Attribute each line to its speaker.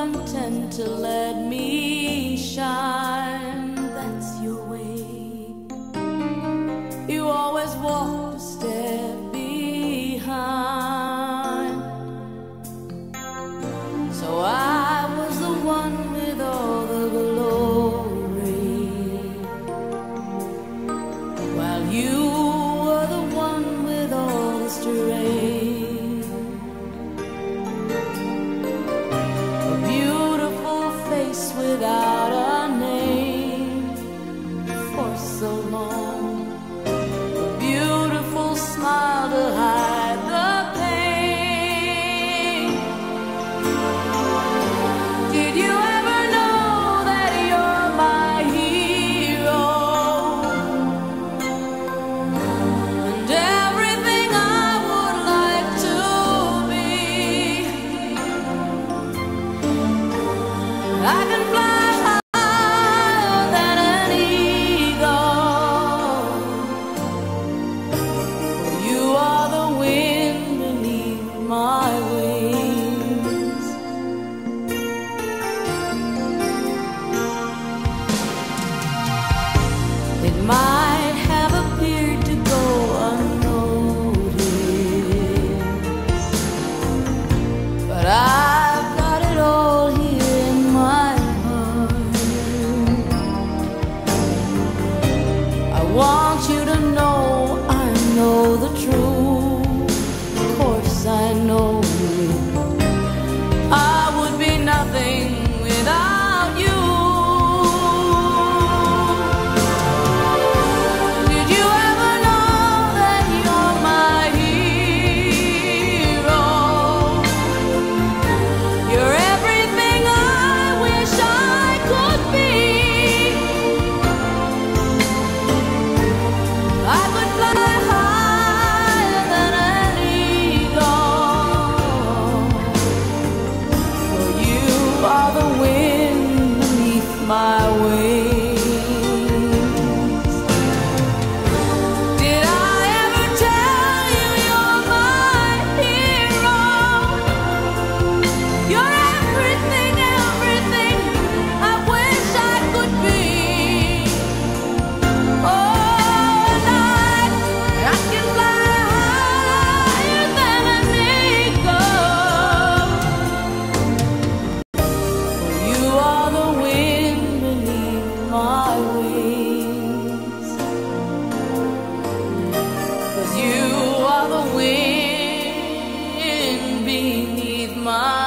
Speaker 1: content to let me shine. It might have appeared to go unloaded, but I've got it all here in my heart. I want you to my Cause you are the wind beneath my